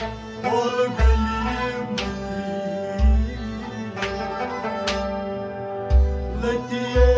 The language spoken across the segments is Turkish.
Let the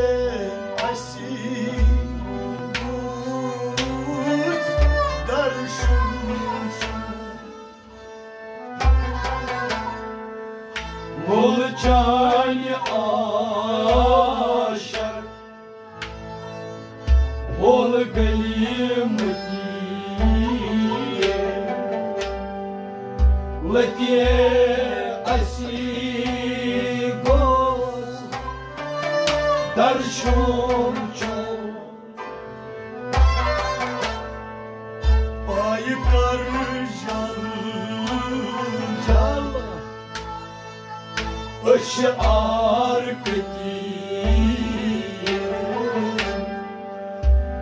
شعار كثير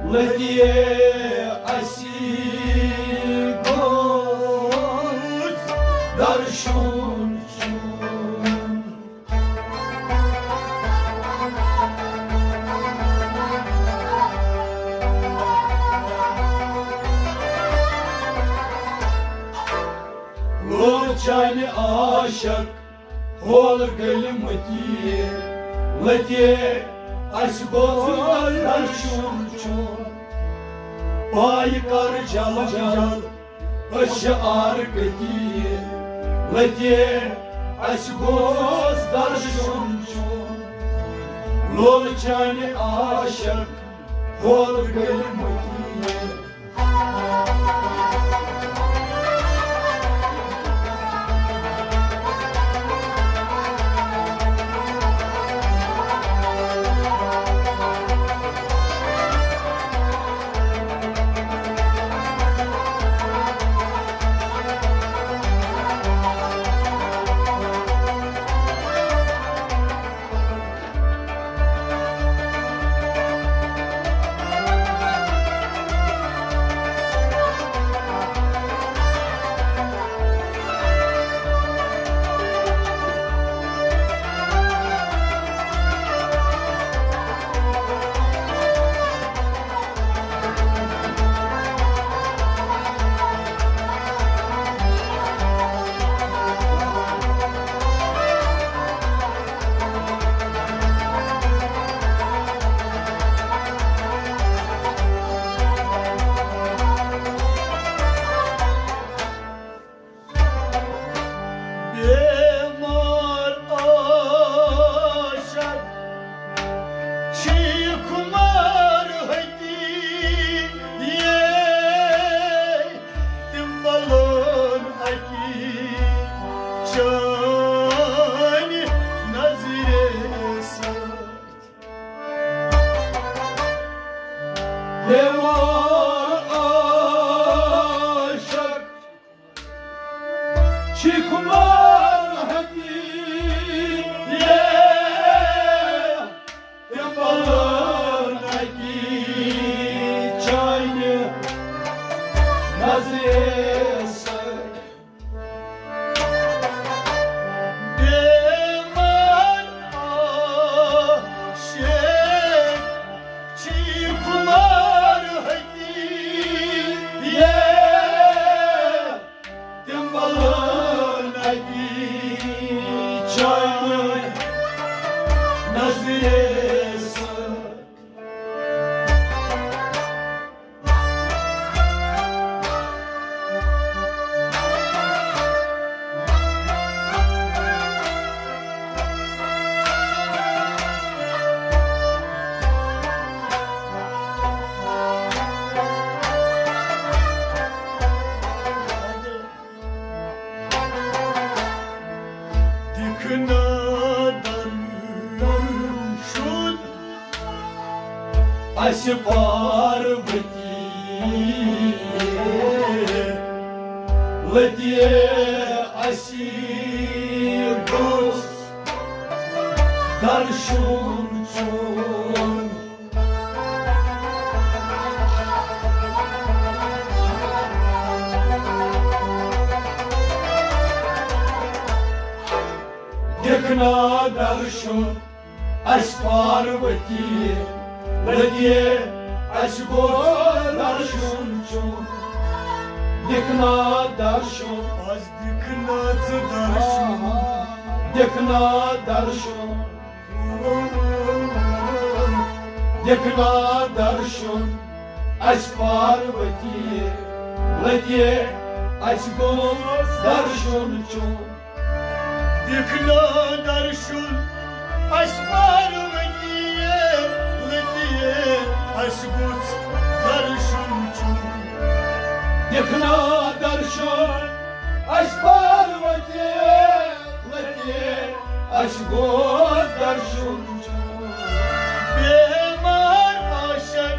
لدي أسير قوس درشون Çayını aşık хол галимати, лате асбозар шумчу. Пай кар жал жал, аşı arkati, лате асбозар шумчу. Лучани ашак, хол галимати, на даршу Аспарвати Ладе Асгор даршунчу Декна даршу Аз декна даршу Декна даршу Декна даршу Аспарвати Ладе Асгор даршунчу Yıkladar aşklar mı diye Ne diye aşkut karşımcı Yıkladar şun aşklar mı diye Ne diye aşkut karşımcı Bemar aşık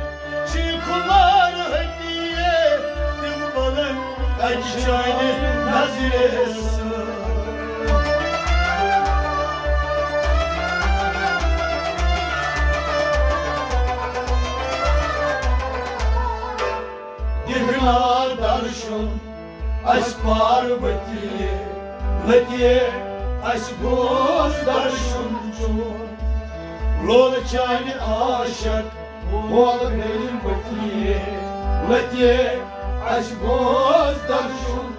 çıkumar hediye Dim balın Летишь, ась парвати, лети, ась госдаршунчу. Лода чайни ашат, вода белим бати, лети, ась госдаршунчу.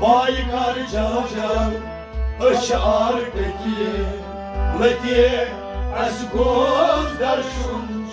Байкар жажал, ışar peki, leti, ась госдаршунчу.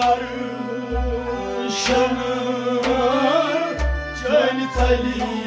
Bagıtan darı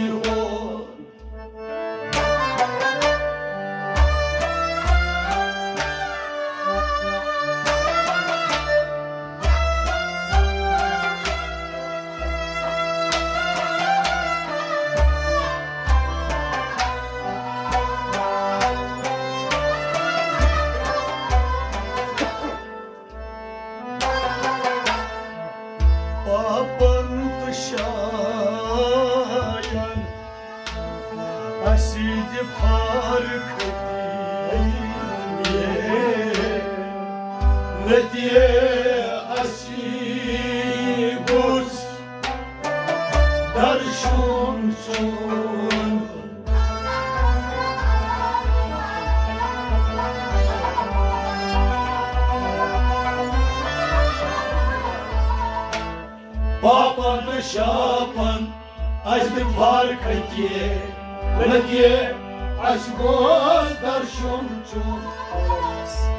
aşkos darşun çun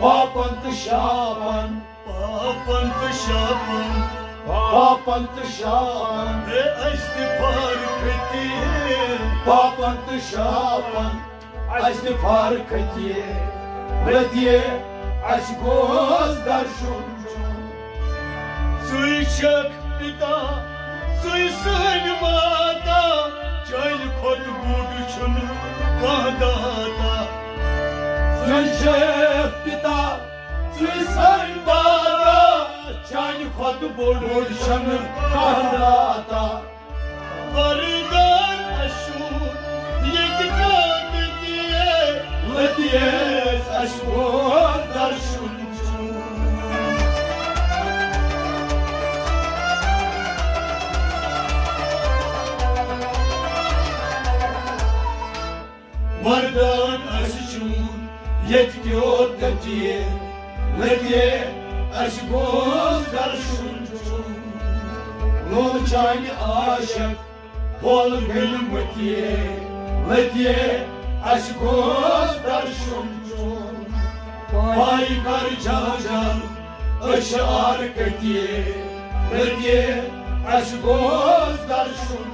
Papan şapan Papan tışapan Papan şapan Ve asidi fark diye. Papan şapan Açtı farkı Letiye جای خود بود چون وادادا سنشه پتا سر بارا جای خود بود چون وادادا بردن اشور یک کار دیگه لدیس اشور در شور Vardan aşkın yetki otatiye Letiye aşkı darşuncu Nol çayni aşık Ol gülüm letiye Letiye aşkı darşuncu Vay karcacan ışar ketiye Letiye aşkı darşuncu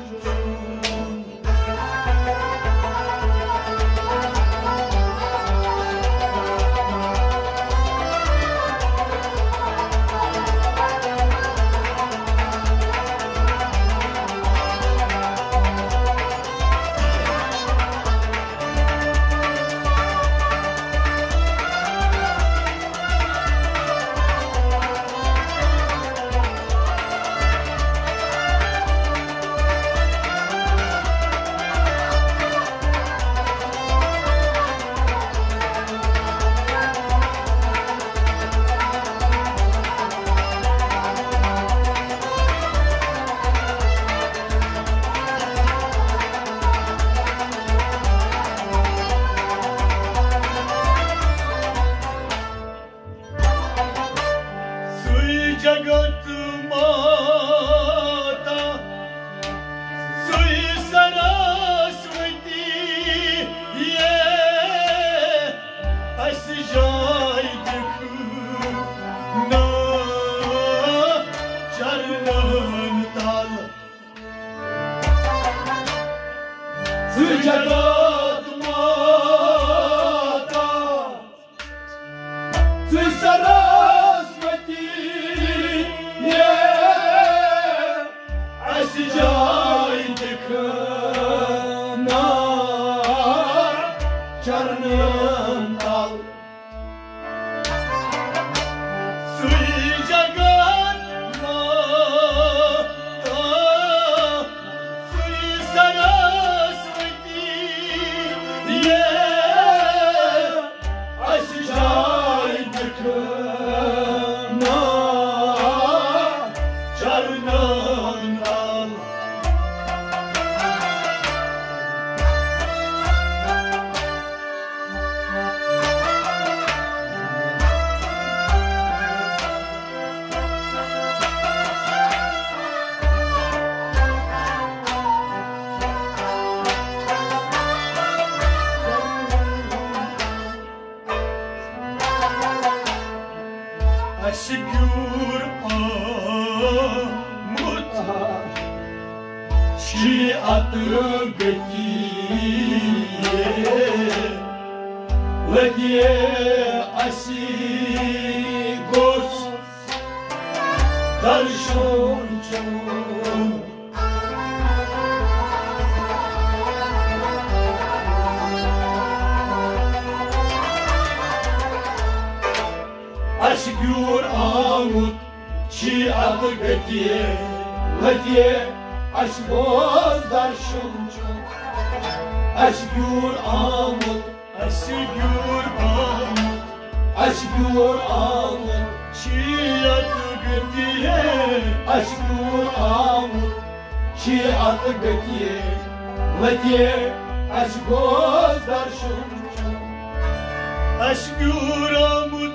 Aşgür amut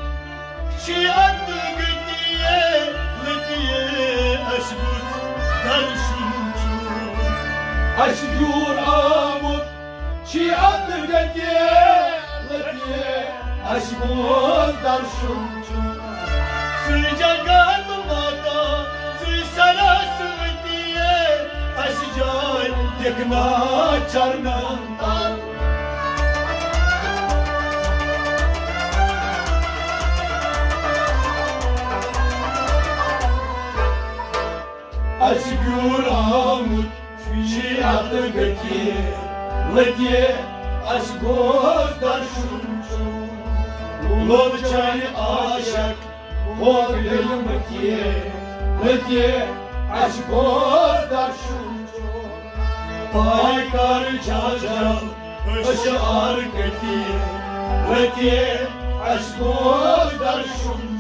Şiyat gıdiye Lediye aşgür darşuncu Aşgür amut Şi atı getiye Lediye aşgos darşonçu Sıcakat mata Sı sarasvatiye Aşjay Dekna çarnım dal Aşgür amut atı getiye Lediye aşgos darşonçu Lodçani aşak Ol gülüm getiye Lătie aşkoz dar şunço Paykar çacal Öşı arketiye Lătie aşkoz dar şunço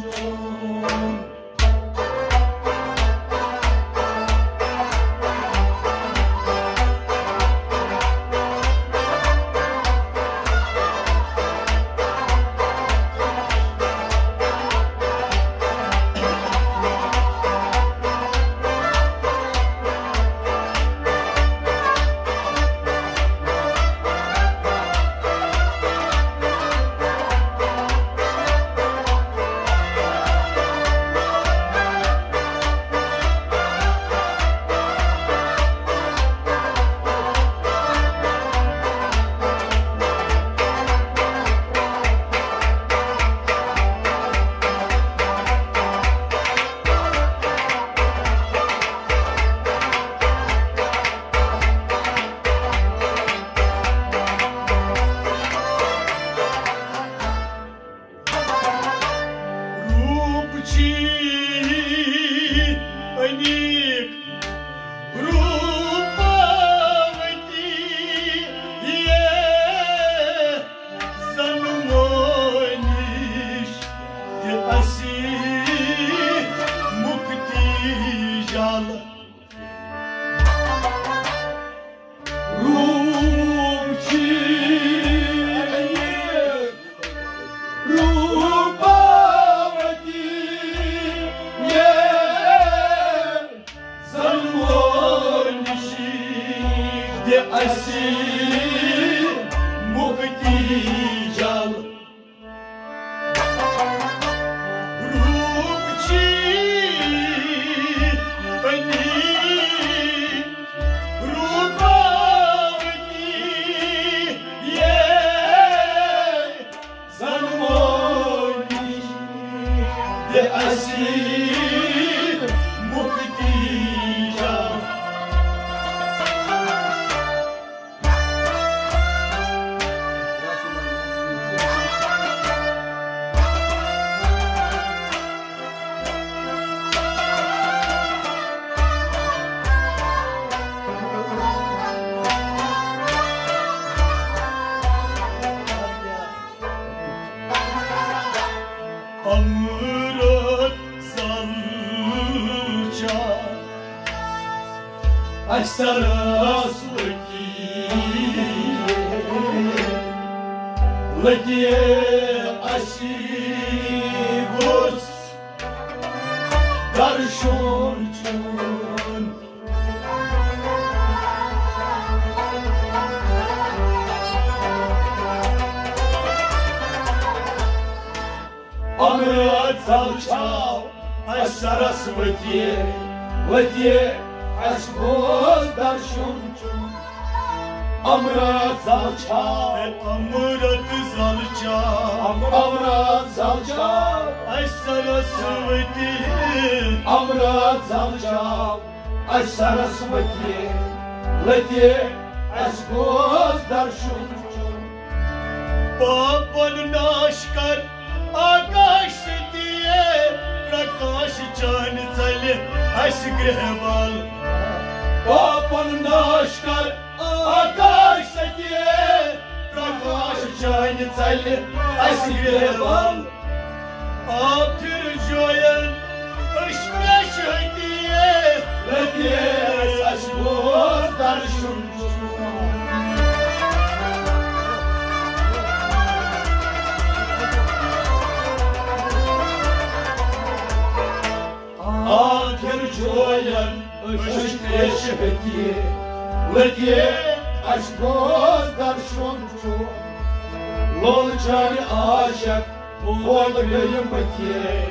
inşallah. Astaras Lakie Lakie Asibus Garşonçun Amra Солчал, аж сарас в воде, в воде, аж воздух шумчу. Amra zalça Hep amradı zalça Amra zalça Ay sarasvati Amra zalça Ay sarasvati Leti Aş gozdar şuncu Babanın aşkar Agaşın प्रकाश चान चले हस ग्रहवाल Papan naşkar Akaş setiye Prakaş çayını çaylı Asigre bal Apir joyan Işmeş diye Letiye saç Çoyan ışık eşbeti Letiye aşk boz dar şunçun Lolçani aşık Oğlu göyüm betiye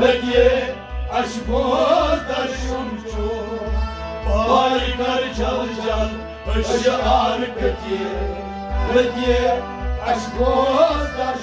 Letiye aşk boz dar şunçun Harikar çalışan Işık arketi Letiye aşk boz dar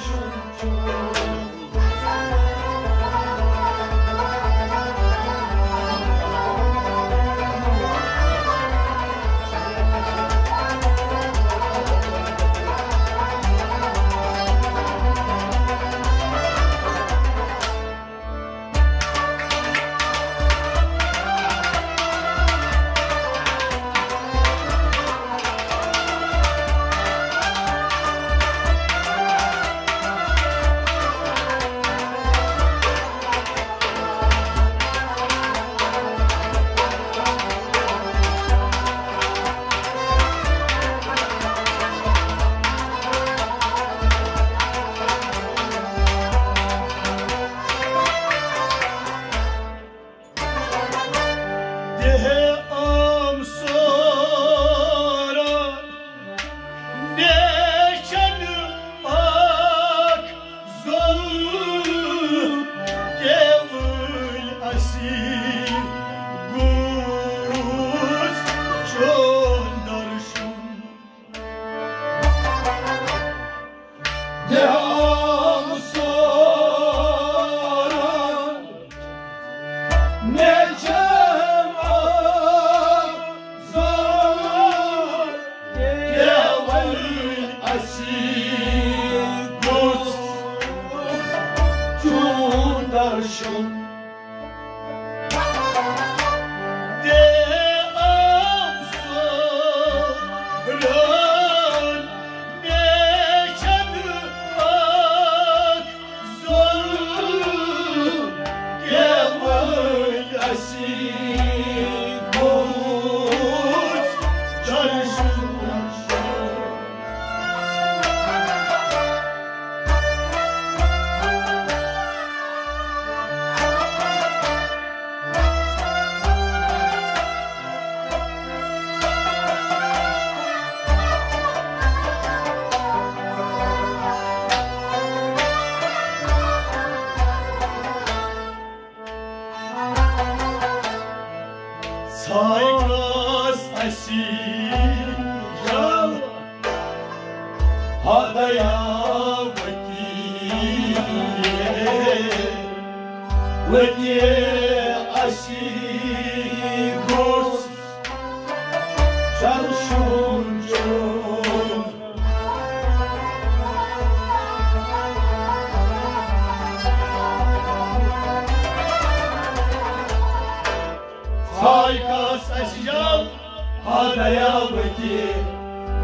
هذا يا ودي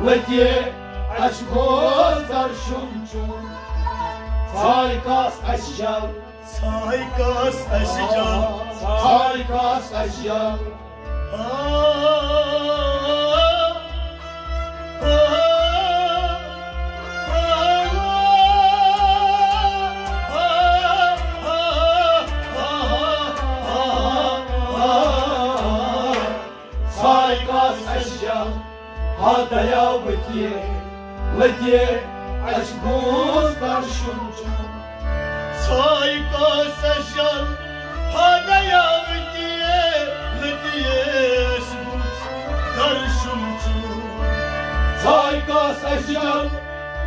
ودي اشكوز شمشون سايكاس اشجار سايكاس اشجار سايكاس اشجار آه Adaya бытие, летє, аж густо шумча. Сайко сажан, Adaya бытие, летє, аж густо шумча. Сайко сажан,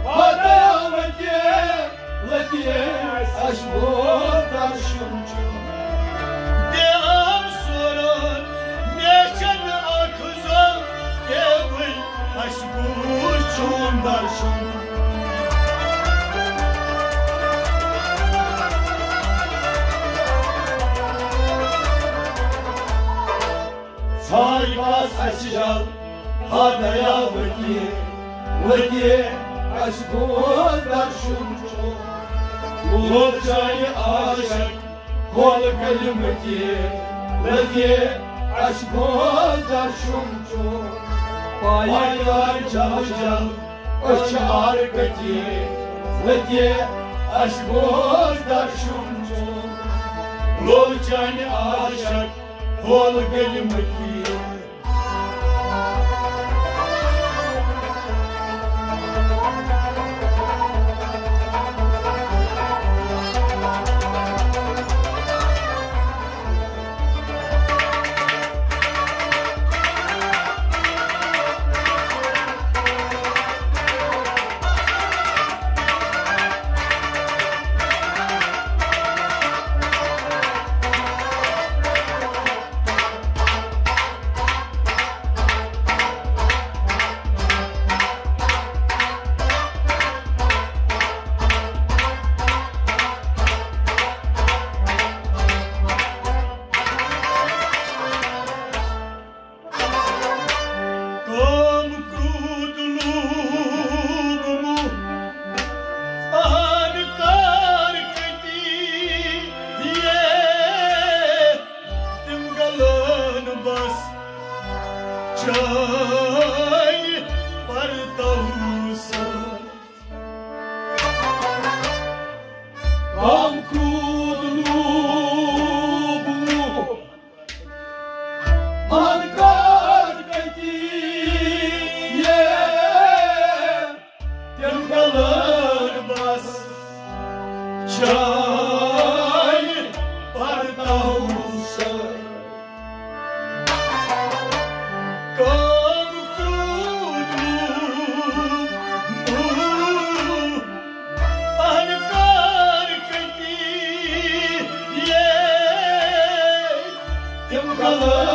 Adaya бытие, летє, аж густо шумча. Devam sorar, ne çene akıza, devam Aşkuşum darşum Sayma saçıcal Hadaya vaki Vaki Aşkuşum darşum Bulutçayı aşık Kol kılmıki Vaki Aşkuşum darşum پایان جاوجان اشعار بدی بدی اشبوز در شمجان لو جان عاشق هول قلمکی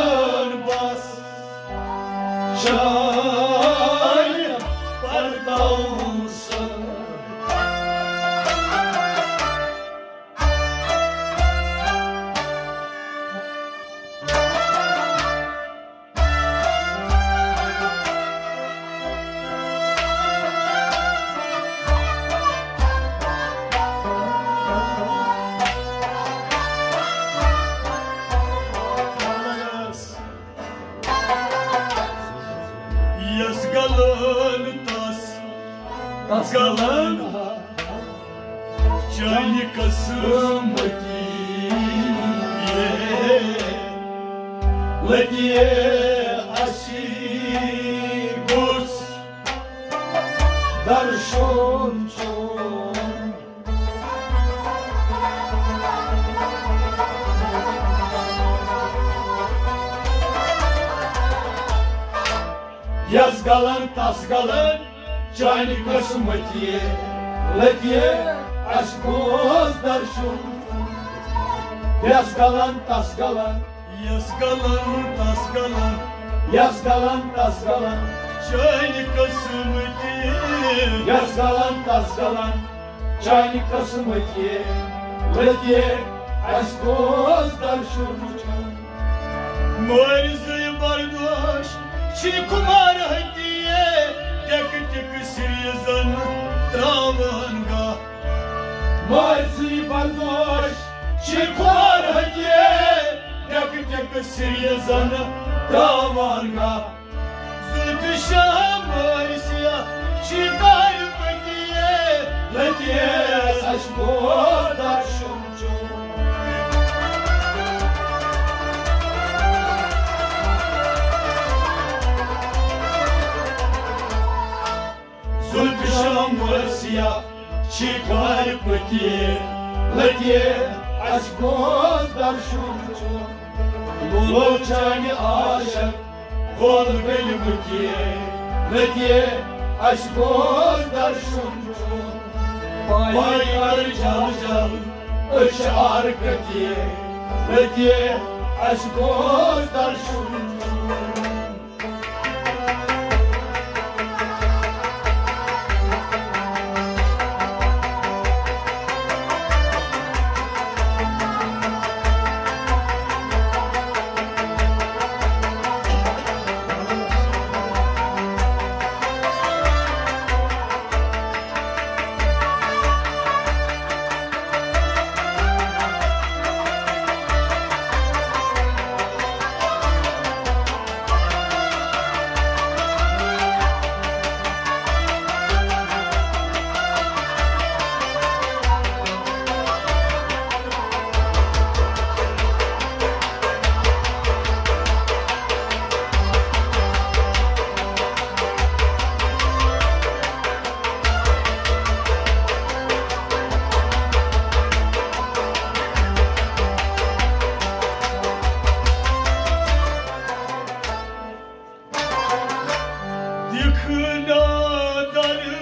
Çağır bas Çağır şunçun Yazgalan Çaylı Kasım Lediye aşigos Darşon çon Yazgalan tasgalan Çaylı kasmatiye Lediye aşgos darşon Yazgalan tasgalan Yazgalan tasgalan Yazgalan tasgalan Çaylı Kasım Yazgalan tasgalan Çaynik Kasım diye Lediye aşk ozlar şurçan Muarizı bardoş Çi kumar Tek tek siryazan Travanga Marzi baldoş Çıkar hediye Yak yak siryazan Damarga Zültü Şah Muarizı Çıkar hediye Lediye aşk ozlar şurçan Zulkışam vasiya Çıkar pıtiye Lediye aşk ozlar şurçan Loçani aşık Kol beni pıtiye Lediye aşk ozlar şurçan Bayar calcal Öş arkatiye. Lediye aşk ozlar şurçan Yıkına darı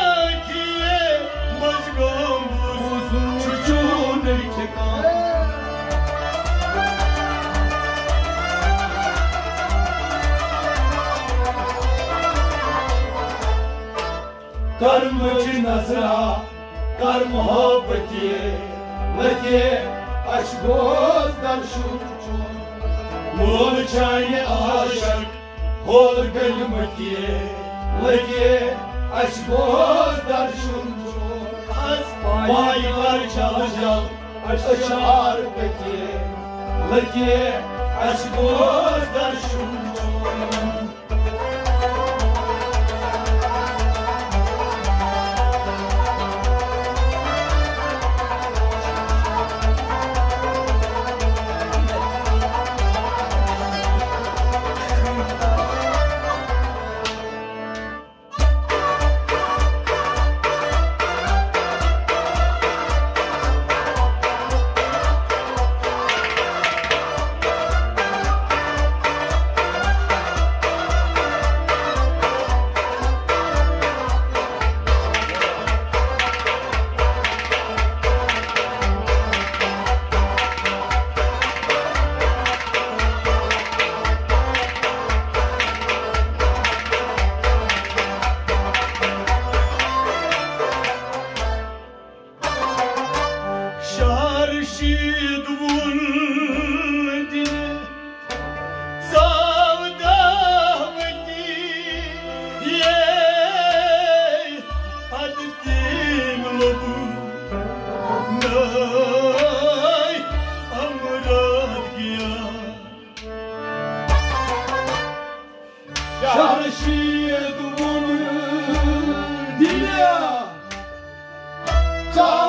Karmıç nazra Kar muhabbeti Leti aşkoz darşuçu Mol çayne aşık Hol gülmeti Leti aşkoz darşuçu Baylar çalacak Aşar peki Leti aşkoz darşuçu Şarşid 走あ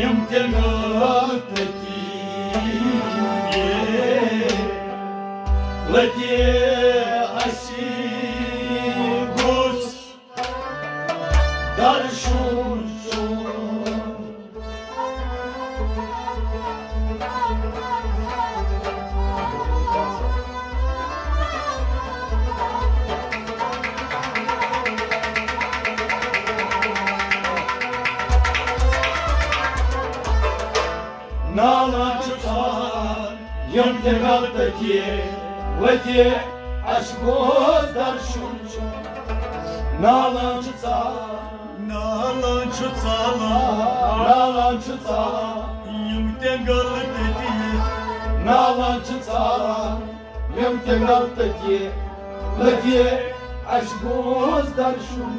Имтенатати تغلطتي وتي اشغوزدر شونچو نالانچا نالانچا نالانچا یم تغلطتي نالانچا یم تغلطتي وتي اشغوزدر شونچو